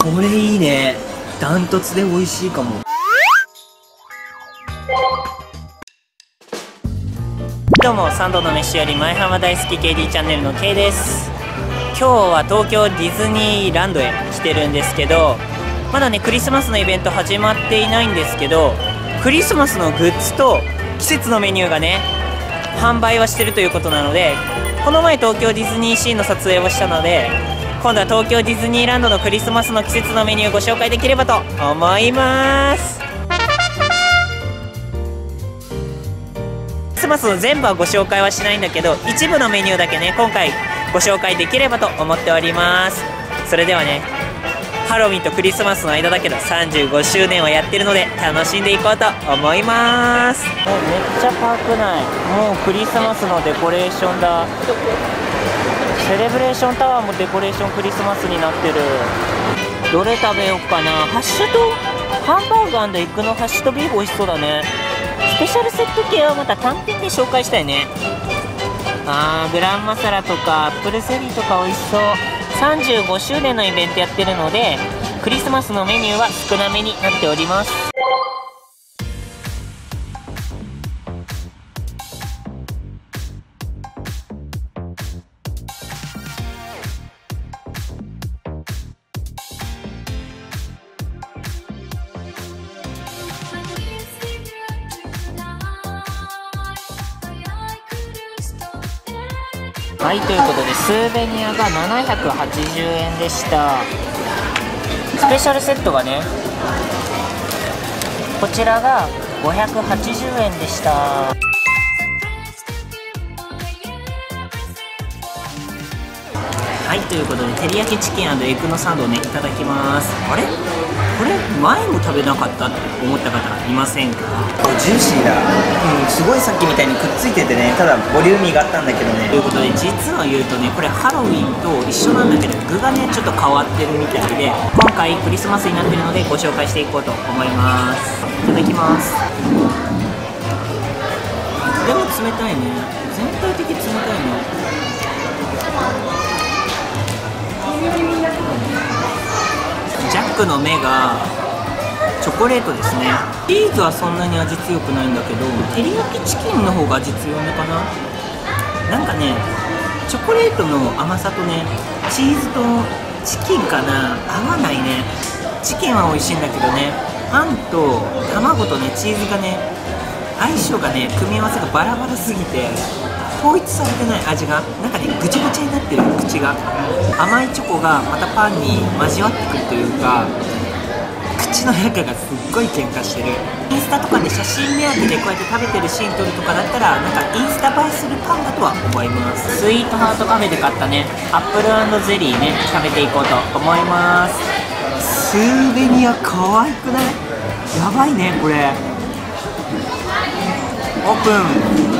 これいいね。ダントツで美味しいかも。どうも三度の飯より前浜大好き KD チャンネルの K です。今日は東京ディズニーランドへ来てるんですけどまだねクリスマスのイベント始まっていないんですけどクリスマスのグッズと季節のメニューがね販売はしてるということなのでこの前東京ディズニーシーの撮影をしたので今度は東京ディズニーランドのクリスマスの季節のメニューをご紹介できればと思います。クリスマスの全部はご紹介はしないんだけど一部のメニューだけね今回ご紹介できればと思っております。それではねハロウィンとクリスマスの間だけど35周年をやってるので楽しんでいこうと思います。めっちゃパーク内。もうクリスマスのデコレーションだ。セレブレーションタワーもデコレーションクリスマスになってる。どれ食べようかな。ハッシュとハンバーグエッグのハッシュドビーフ美味しそうだね。スペシャルセット系はまた単品で紹介したいね。あーグランマサラとかアップルゼリーとか美味しそう。35周年のイベントやってるのでクリスマスのメニューは少なめになっております。はいということでスーベニアが780円でした。スペシャルセットがねこちらが580円でした。はいということで照り焼きチキンエッグのサンドをねいただきます。あれ？これ前も食べなかったって思った方いませんか？ジューシーだ、うん、すごいさっきみたいにくっついててねただボリューミーがあったんだけどね。ということで実は言うとねこれハロウィンと一緒なんだけど具がねちょっと変わってるみたいで今回クリスマスになってるのでご紹介していこうと思います。いただきます。でも冷たいね。全体的冷たいねジャックの目がチョコレートですね。チーズはそんなに味強くないんだけど照り焼きチキンの方が味強めかな。なんかねチョコレートの甘さとねチーズとチキンかな。合わないね。チキンは美味しいんだけどね。パンと卵とねチーズがね相性がね組み合わせがバラバラすぎて統一されてない味がなんかねぐちゃぐちゃになってる口が。甘いチョコがまたパンに交わってくるというか口の中がすっごい喧嘩してる。インスタとかで写真目当てでこうやって食べてるシーン撮るとかだったらなんかインスタ映えするパンだとは思います。スイートハートカフェで買ったね。アップルゼリーね食べていこうと思います。スーベニア可愛くない？やばいねこれ。オープン。お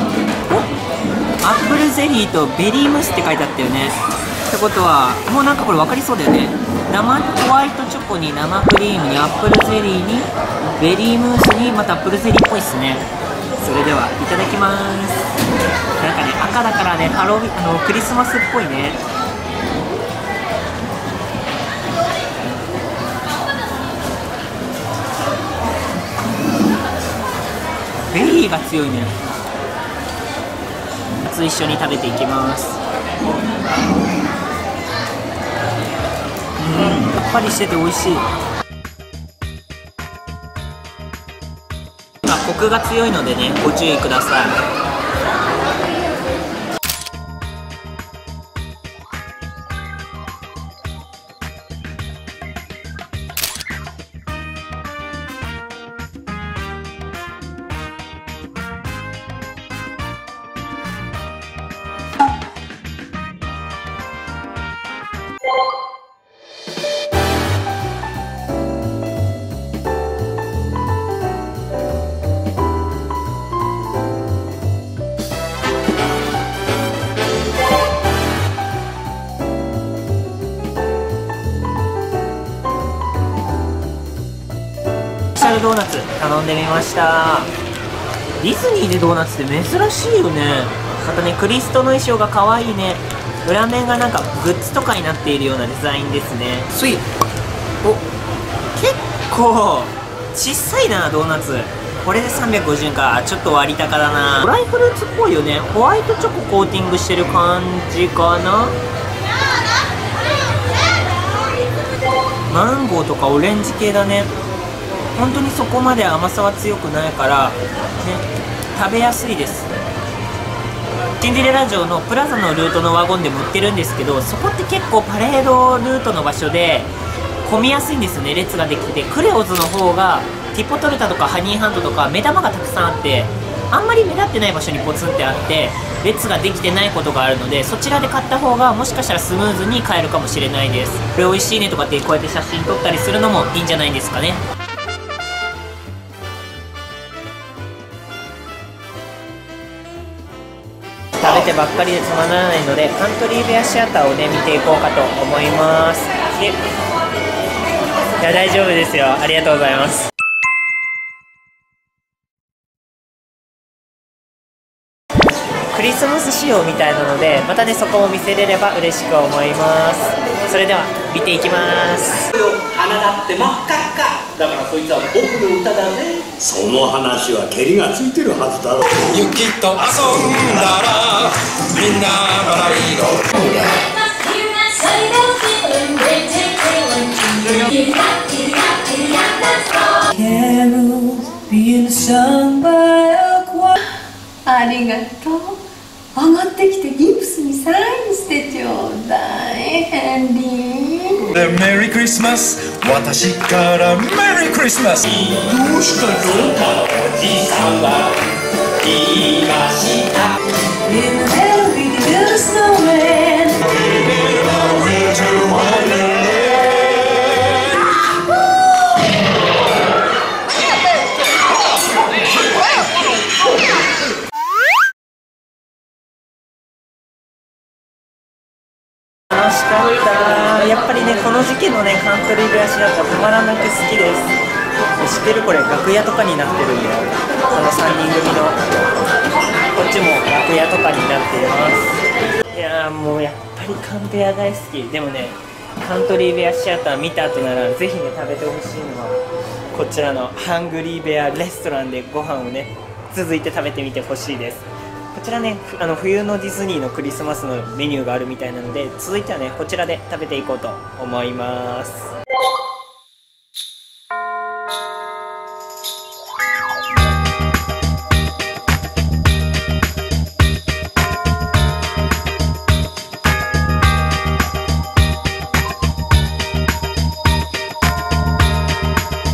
アップルゼリーとベリームースって書いてあったよね。ってことはもうなんかこれ分かりそうだよね。生ホワイトチョコに生クリームにアップルゼリーにベリームースにまたアップルゼリーっぽいっすね。それではいただきます。なんかね赤だからねハロウィンあのクリスマスっぽいね。ベリーが強いね。つ一緒に食べていきます。うんさっぱりしてて美味しい。コクが強いのでねご注意ください。ドーナツ頼んでみました。ディズニーでドーナツって珍しいよね。またねクリストの衣装が可愛いね。裏面がなんかグッズとかになっているようなデザインですね。スイお結構小さいなドーナツ。これで350円か。ちょっと割高だな。ドライフルーツっぽいよね。ホワイトチョココーティングしてる感じかな。マンゴーとかオレンジ系だね本当にそこまで甘さは強くないからね食べやすいです。シンデレラ城のプラザのルートのワゴンでも売ってるんですけどそこって結構パレードルートの場所で混みやすいんですよね列ができて。てクレオズの方がティポトルタとかハニーハンドとか目玉がたくさんあってあんまり目立ってない場所にポツンってあって列ができてないことがあるのでそちらで買った方がもしかしたらスムーズに買えるかもしれないです。これ美味しいねとかってこうやって写真撮ったりするのもいいんじゃないですかね。べてばっかりでつまらないのでカントリーベアシアターをね見ていこうかと思います。でいや大丈夫ですよ。ありがとうございます。クリスマス仕様みたいなのでまたねそこも見せれれば嬉しく思います。それでは。見ていきます。花だって真っ赤っか。だからそいつは僕の歌だね。その話はケリがついてるはずだろ雪と遊んだらみんなバラ色 being sung by a choir ありがとう。上がってきてギプスにサインしてちょうだいヘンリーメリークリスマス私からメリークリスマスどうしたの？おじさんは。言いましたカントリーベアシアターたまらなく好きです。知ってるこれ楽屋とかになってるんだよこの3人組の。こっちも楽屋とかになっています。いやーもうやっぱりカンペア大好き。でもねカントリーベアシアター見た後ならぜひね食べてほしいのはこちらのハングリーベアレストランでご飯をね続いて食べてみてほしいです。こちらねあの冬のディズニーのクリスマスのメニューがあるみたいなので続いてはねこちらで食べていこうと思います。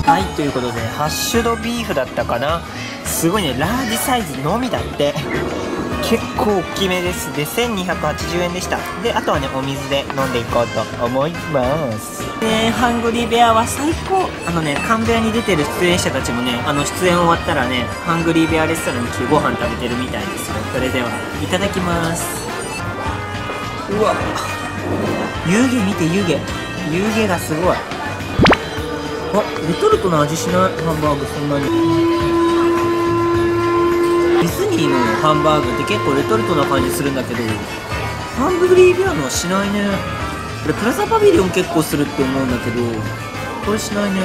はいということでハッシュドビーフだったかな？すごいねラージサイズのみだって。結構大きめです。で1280円でした。であとはねお水で飲んでいこうと思います。でハングリーベアは最高。あのねカンベアに出てる出演者たちもねあの出演終わったらねハングリーベアレストランに来てご飯食べてるみたいですよ。それではいただきます。うわ。湯気見て湯気。湯気がすごい。あレトルトの味しないハンバーグそんなに。ディズニーのハンバーグって結構レトルトな感じするんだけどハングリーベアのはしないね。これプラザパビリオン結構するって思うんだけどこれしないね。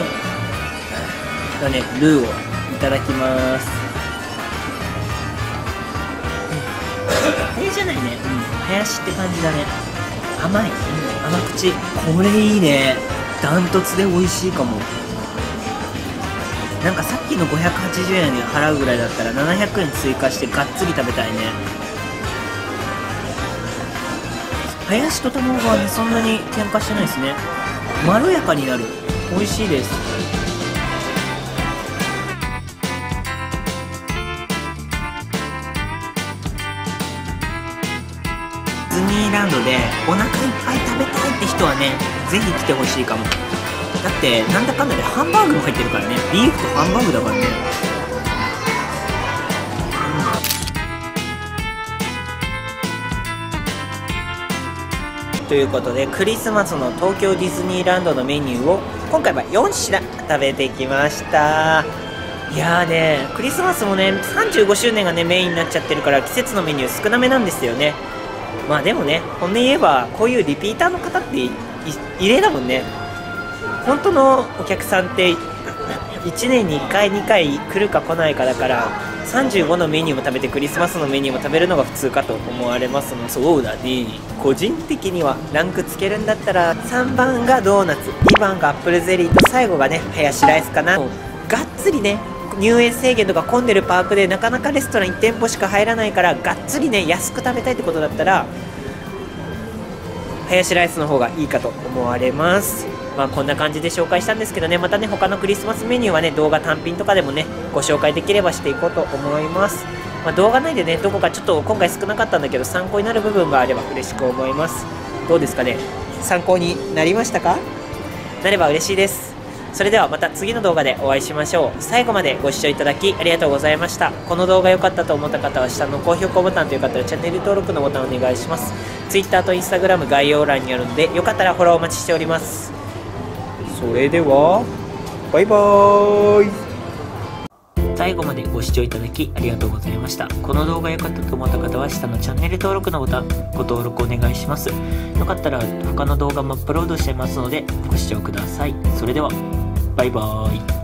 だね。ルーをいただきます。うん。じゃないね。うん。林って感じだね。甘い、甘口。これいいね。ダントツで美味しいかも。なんかさっきの580円に払うぐらいだったら700円追加してがっつり食べたいね。林と卵はねそんなに喧嘩してないですね。まろやかになる。美味しいです。ディズニーランドでお腹いっぱい食べたいって人はねぜひ来てほしいかも。だってなんだかんだでハンバーグも入ってるからね。ビーフとハンバーグだからね。ということでクリスマスの東京ディズニーランドのメニューを今回は4品食べてきました。いやーねクリスマスもね35周年がねメインになっちゃってるから季節のメニュー少なめなんですよね。まあでもね本音言えばこういうリピーターの方ってい異例だもんね。本当のお客さんって1年に1回2回来るか来ないかだから35のメニューも食べてクリスマスのメニューも食べるのが普通かと思われますのそうだね。個人的にはランクつけるんだったら3番がドーナツ2番がアップルゼリーと最後がねハヤシライスかな。がっつりね入園制限とか混んでるパークでなかなかレストラン1店舗しか入らないからがっつりね安く食べたいってことだったらハヤシライスの方がいいかと思われます。まあこんな感じで紹介したんですけどね。またね他のクリスマスメニューはね動画単品とかでもねご紹介できればしていこうと思います。まあ、動画内でねどこかちょっと今回少なかったんだけど参考になる部分があれば嬉しく思います。どうですかね？参考になりましたか？なれば嬉しいです。それではまた次の動画でお会いしましょう。最後までご視聴いただきありがとうございました。この動画良かったと思った方は下の高評価ボタンという方はチャンネル登録のボタンをお願いします。Twitter と Instagram 概要欄にあるのでよかったらフォローお待ちしておりますそれではバイバーイ。最後までご視聴いただきありがとうございました。この動画良かったと思った方は下のチャンネル登録のボタンご登録お願いします。よかったら他の動画もアップロードしてますのでご視聴ください。それではバイバーイ。